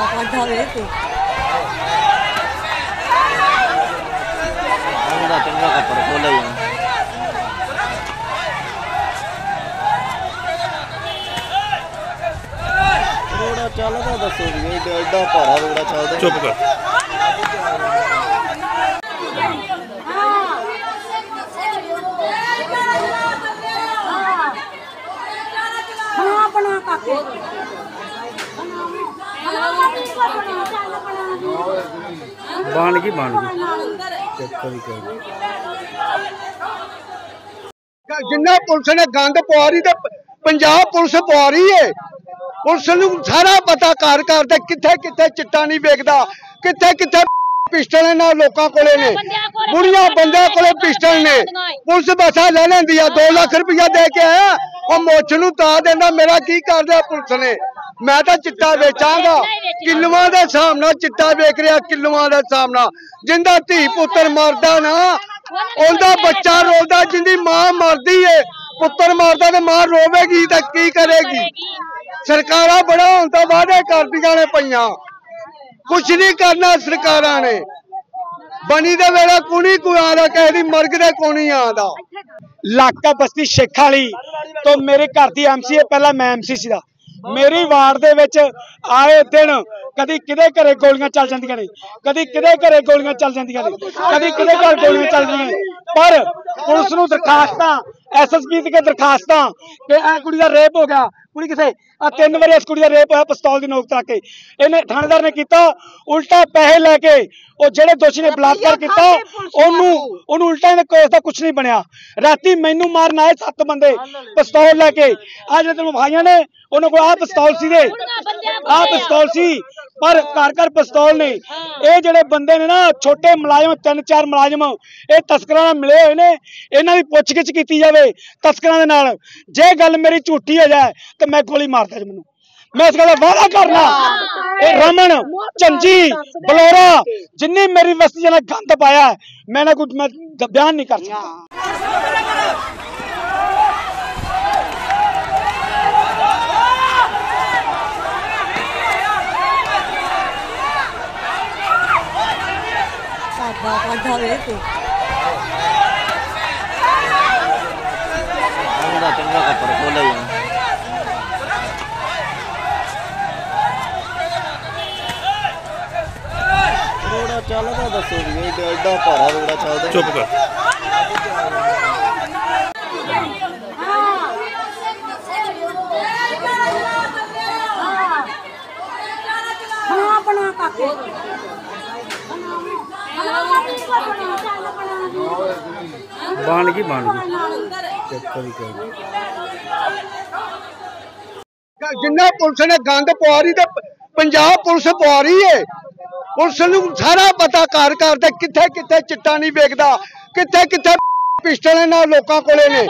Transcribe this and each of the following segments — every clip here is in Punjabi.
padahal itu kamu datang nggak ke perkola ya ਰੋੜਾ ਚੱਲਦਾ ਦੱਸੋ ਵੀ ਇਹ ਡੱਡਾ ਭਾਰਾ ਰੋੜਾ ਚੱਲਦਾ ਚੁੱਪ ਕਰ ਬਣਾ ਬਣਾ ਕਾਕੇ ਬਣ ਗਈ ਬਣ ਗਈ ਚੱਕਰ ਹੀ ਕਰ ਜਿੰਨਾ ਪੁਲਿਸ ਨੇ ਗੰਦ ਪਵਾ ਤੇ ਪੰਜਾਬ ਪੁਲਿਸ ਪਵਾ ਏ। ਪੁਲਿਸ ਨੂੰ ਸਾਰਾ ਪਤਾ ਘਰ ਘਰ ਕਿੱਥੇ ਕਿੱਥੇ ਚਿੱਟਾ ਨਹੀਂ ਵੇਖਦਾ, ਕਿੱਥੇ ਕਿੱਥੇ ਪਿਸਟਲ ਨਾਲ ਲੋਕਾਂ ਕੋਲੇ ਨੇ। ਬੁੜੀਆਂ ਬੰਦਿਆਂ ਕੋਲੇ ਪਿਸਟਲ ਨੇ। ਪੁਲਿਸ ਬਸਾ ਲੈ ਲੈਂਦੀ ਆ 2 ਲੱਖ ਰੁਪਇਆ ਦੇ ਕੇ ਆਇਆ। ਉਹ ਮੁੱਛ ਨੂੰ ਤਾ ਦਿੰਦਾ, ਮੇਰਾ ਕੀ ਕਰਦਾ ਪੁਲਿਸ ਨੇ? ਮੈਂ ਤਾਂ ਚਿੱਟਾ ਵੇਚਾਂਗਾ। ਕਿਲੋਆਂ ਦੇ ਹਿਸਾਬ ਨਾਲ ਚਿੱਟਾ ਵੇਚ ਰਿਹਾ, ਕਿਲੋਆਂ ਦੇ ਹਿਸਾਬ ਜਿੰਦਾ ਧੀ ਪੁੱਤਰ ਮਰਦਾ ਨਾ, ਉਹਦਾ ਬੱਚਾ ਰੋਲਦਾ, ਜਿੰਦੀ ਮਾਂ ਮਰਦੀ ਏ, ਪੁੱਤਰ ਮਰਦਾ ਤੇ ਮਾਂ ਰੋਵੇਗੀ ਤਾਂ ਕੀ ਕਰੇਗੀ? ਸਰਕਾਰਾਂ ਬੜਾ ਹੁਣ ਤਾਂ ਵਾਅਦੇ ਕਰਦੀਆਂ ਨੇ ਪਈਆਂ। ਕੁਛ ਨਹੀਂ ਕਰਨਾ ਸਰਕਾਰਾਂ ਨੇ। ਬਣੀ ਦੇ ਵੇਲੇ ਕੁਣੀ ਕੋਈ ਆਦਾ ਕਿਸੇ ਦੀ ਮਰਗ ਦੇ ਕੋਣੀ ਆਂਦਾ ਲਾਕਾ ਬਸਤੀ ਸੇਖ ਵਾਲੀ ਤੋਂ ਮੇਰੇ ਘਰ ਦੀ ਐਮਸੀਏ ਪਹਿਲਾਂ ਮੈਂ ਐਮਸੀ ਸੀਗਾ ਮੇਰੀ ਵਾਰਡ ਦੇ ਵਿੱਚ ਆਏ ਦਿਨ ਕਦੀ ਕਿਹਦੇ ਘਰੇ ਗੋਲੀਆਂ ਚੱਲ ਜਾਂਦੀਆਂ ਨੇ, ਕਦੀ ਕਿਹਦੇ ਘਰੇ ਗੋਲੀਆਂ ਚੱਲ ਜਾਂਦੀਆਂ ਨੇ, ਕਦੀ ਕਿਹਦੇ ਘਰ ਗੋਲੀਆਂ ਚੱਲਦੀਆਂ ਨੇ। ਪਰ ਪੁਲਿਸ ਨੂੰ ਦਰਖਾਸਤਾਂ ਐਸਐਸਪੀ ਦੇ ਦਰਖਾਸਤਾਂ ਕਿ ਇਹ ਕੁੜੀ ਦਾ ਰੇਪ ਹੋ ਗਿਆ। ਕੁੜੀ ਕਿਥੇ ਆ ਤਿੰਨ ਵਾਰੀ ਇਸ ਕੁੜੀ ਦਾ ਰੇਪ ਹੋਇਆ ਪਿਸਤੌਲ ਦੀ ਨੋਕ ਤੇ ਰੱਖ ਕੇ। ਇਹਨੇ ਥਾਣੇਦਾਰ ਨੇ ਕੀਤਾ ਉਲਟਾ ਪੈਸੇ ਲੈ ਕੇ ਉਹ ਜਿਹੜੇ ਦੋਸ਼ੀ ਨੇ ਬਲਾਤਕਾਰ ਕੀਤਾ ਉਹਨੂੰ ਉਹਨੂੰ ਉਲਟਾ ਇਹਦੇ ਕੋਲ ਦਾ ਕੁਝ ਨਹੀਂ ਬਣਿਆ। ਰਾਤੀ ਮੈਨੂੰ ਮਾਰਨ ਆਏ ਸੱਤ ਬੰਦੇ ਪਿਸਤੌਲ ਲੈ ਕੇ। ਆ ਜਿਹੜੇ ਤੈਨੂੰ ਭਾਈਆਂ ਨੇ ਉਹਨਾਂ ਕੋਲ ਆ ਪਿਸਤੌਲ ਸੀ ਦੇ ਆ ਪਿਸਤੌਲ ਸੀ। ਪਰ ਘਰ ਘਰ ਪਿਸਤੌਲ ਨੇ ਇਹ ਜਿਹੜੇ ਬੰਦੇ ਨੇ ਨਾ ਛੋਟੇ ਮੁਲਾਜ਼ਮ ਤਿੰਨ ਚਾਰ ਮੁਲਾਜ਼ਮ ਇਹ ਤਸਕਰਾਂ ਨਾਲ ਮਿਲੇ ਹੋਏ ਨੇ। ਇਹਨਾਂ ਦੀ ਪੁੱਛਗਿੱਛ ਕੀਤੀ ਜਾਵੇ ਤਸਕਰਾਂ ਦੇ ਨਾਲ। ਜੇ ਗੱਲ ਮੇਰੀ ਝੂਠੀ ਹੋ ਜਾਏ ਤੇ ਮੈਂ ਗੋਲੀ ਮਾਰਦਾ ਜੀ ਮੈਨੂੰ। ਮੈਂ ਇਸ ਗੱਲ ਦਾ ਵਾਅਦਾ ਕਰਨਾ। ਇਹ ਰਮਨ ਚੰਜੀ ਬਲੋਰਾ ਜਿੰਨੀ ਮੇਰੀ ਵਸਤੀ ਜਨਾ ਗੰਦ ਪਾਇਆ ਮੈਂ ਨਾ ਕੁਝ ਮੈਂ ਬਿਆਨ ਨਹੀਂ ਕਰ ਸਕਦਾ। ਰੋੜਾ ਚੱਲਦਾ ਦੱਸੋ ਜੀ ਏਡਾ ਏਡਾ ਭਾਰਾ ਰੋੜਾ ਚੱਲਦਾ ਚੁੱਪ ਕਰ ਬਣਾ ਬਣਾ ਕਾਕੇ ਬਣ ਗਈ ਬਣ ਗਈ ਚੱਕਰ ਹੀ ਕਰ ਜਿੰਨਾ ਪੁਲਿਸ ਨੇ ਗੰਦ ਪਵਾ ਰਹੀ ਤੇ ਪ- ਪੰਜਾਬ ਪੁਲਿਸ ਪਵਾ ਰਹੀ ਏ ਪੁਲਿਸ ਨੂੰ ਸਾਰਾ ਪਤਾ ਘਰ ਘਰ ਤੇ ਕਿੱਥੇ ਕਿੱਥੇ ਚਿੱਟਾ ਨਹੀਂ ਵੇਚਦਾ ਕਿੱਥੇ ਕਿੱਥੇ ਪਿਸਟਲ ਨਾਲ ਲੋਕਾਂ ਕੋਲੇ ਨੇ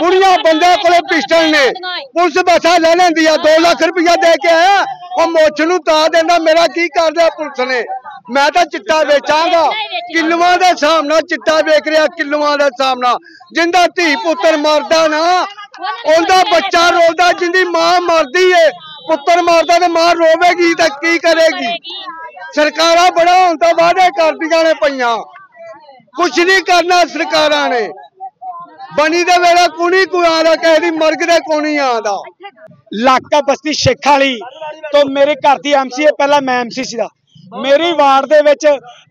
ਬੁੜੀਆਂ ਬੰਦਿਆਂ ਕੋਲੇ ਪਿਸਟਲ ਨੇ ਪੁਲਿਸ ਬਸਾ ਲੈ ਲੈਂਦੀ ਆ 2 ਲੱਖ ਰੁਪਇਆ ਦੇ ਕੇ ਆਇਆ ਉਹ ਮੁੱਛ ਨੂੰ ਤਾ ਦਿੰਦਾ ਮੇਰਾ ਕੀ ਕਰਦਾ ਪੁਲਿਸ ਨੇ ਮੈਂ ਤਾਂ ਚਿੱਟਾ ਵੇਚਾਂਗਾ। ਕਿਲੋਆਂ ਦੇ ਹਿਸਾਬ ਨਾਲ ਚਿੱਟਾ ਵੇਚ ਰਿਹਾ, ਕਿਲੋਆਂ ਦੇ ਹਿਸਾਬ ਨਾਲ। ਜਿੰਦਾ ਧੀ ਪੁੱਤਰ ਮਰਦਾ ਨਾ, ਉਹਦਾ ਬੱਚਾ ਰੋਦਾ ਜਿੰਦੀ ਮਾਂ ਮਰਦੀ ਏ। ਪੁੱਤਰ ਮਰਦਾ ਤੇ ਮਾਂ ਰੋਵੇਗੀ ਤਾਂ ਕੀ ਕਰੇਗੀ? ਸਰਕਾਰਾਂ ਬੜਾ ਹੁਣ ਤਾਂ ਵਾਅਦੇ ਕਰਦੀਆਂ ਨੇ ਪਈਆਂ। ਕੁਛ ਨਹੀਂ ਕਰਨਾ ਸਰਕਾਰਾਂ ਨੇ। ਬਣੀ ਦੇ ਵੇਲੇ ਕੁਣੀ ਕੋਈ ਆਦਾ ਦੀ ਮਰਗ ਦੇ ਕੋਣੀ ਆਂਦਾ ਇਲਾਕਾ ਬਸਤੀ ਸ਼ੇਖਾਂ ਵਾਲੀ ਤੋਂ ਮੇਰੇ ਘਰ ਦੀ ਐਮਸੀਏ ਪਹਿਲਾਂ ਮੈਂ ਐਮਸੀ ਸੀਗਾ। ਮੇਰੀ ਵਾਰਡ ਦੇ ਵਿੱਚ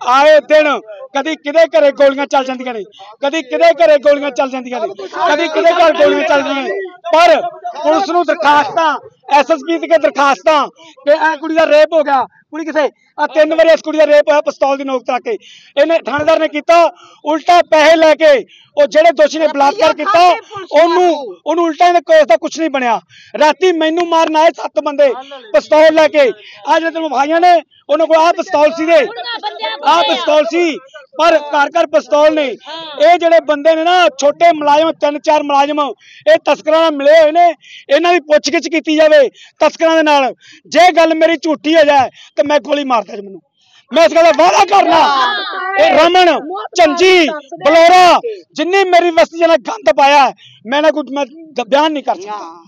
ਆਏ ਦਿਨ ਕਦੀ ਕਿਹਦੇ ਘਰੇ ਗੋਲੀਆਂ ਚੱਲ ਜਾਂਦੀਆਂ ਨੇ, ਕਦੀ ਕਿਹਦੇ ਘਰੇ ਗੋਲੀਆਂ ਚੱਲ ਜਾਂਦੀਆਂ ਨੇ, ਕਦੀ ਕਿਹਦੇ ਘਰ ਗੋਲੀਆਂ ਚੱਲਦੀਆਂ ਨੇ। ਪਰ ਪੁਲਿਸ ਨੂੰ ਦਰਖਾਸਤਾਂ ਐਸਐਸਪੀ ਦੇ ਦਰਖਾਸਤਾਂ ਕਿ ਇਹ ਕੁੜੀ ਦਾ ਰੇਪ ਹੋ ਗਿਆ ਕੁੜੀ ਕਿਥੇ ਆ ਤਿੰਨ ਵਾਰੀ ਇਸ ਕੁੜੀ ਦਾ ਰੇਪ ਹੋਇਆ ਪਿਸਤੌਲ ਦੀ ਨੋਕ ਤੇ ਰੱਖ ਕੇ। ਇਹਨੇ ਥਾਣੇਦਾਰ ਨੇ ਕੀਤਾ ਉਲਟਾ ਪੈਸੇ ਲੈ ਕੇ ਉਹ ਜਿਹੜੇ ਦੋਸ਼ੀ ਨੇ ਬਲਾਤਕਾਰ ਕੀਤਾ ਉਹਨੂੰ ਉਹਨੂੰ ਉਲਟਾ ਇਹਦੇ ਕੋਲ ਦਾ ਕੁਝ ਨਹੀਂ ਬਣਿਆ। ਰਾਤੀ ਮੈਨੂੰ ਮਾਰਨ ਆਏ ਸੱਤ ਬੰਦੇ ਪਿਸਤੌਲ ਲੈ ਕੇ। ਆ ਜਿਹੜੇ ਤੈਨੂੰ ਭਾਈਆਂ ਨੇ ਉਹਨਾਂ ਕੋਲ ਆ ਪਿਸਤੌਲ ਸੀ ਦੇ ਆ ਪਿਸਤੌਲ ਸੀ। ਪਰ ਘਰ ਘਰ ਪਿਸਤੌਲ ਨੇ ਇਹ ਜਿਹੜੇ ਬੰਦੇ ਨੇ ਨਾ ਛੋਟੇ ਮੁਲਾਜ਼ਮ ਤਿੰਨ ਚਾਰ ਮੁਲਾਜ਼ਮ ਇਹ ਤਸਕਰਾਂ ਨਾਲ ਮਿਲੇ ਹੋਏ ਨੇ। ਇਹਨਾਂ ਦੀ ਪੁੱਛਗਿੱਛ ਕੀਤੀ ਜਾਵੇ ਤਸਕਰਾਂ ਦੇ ਨਾਲ। ਜੇ ਗੱਲ ਮੇਰੀ ਝੂਠੀ ਹੋ ਜਾਏ ਤੇ ਮੈਂ ਗੋਲੀ ਮਾਰਦਾ ਜੀ ਮੈਨੂੰ। ਮੈਂ ਇਸ ਗੱਲ ਦਾ ਵਾਅਦਾ ਕਰਨਾ। ਇਹ ਰਮਨ ਚੰਜੀ ਬਲੋਰਾ ਜਿੰਨੀ ਮੇਰੀ ਵਸਤੀ ਜਨਾ ਗੰਦ ਪਾਇਆ ਮੈਂ ਨਾ ਕੁਝ ਮੈਂ ਦ- ਬਿਆਨ ਨਹੀਂ ਕਰ ਸਕਦਾ।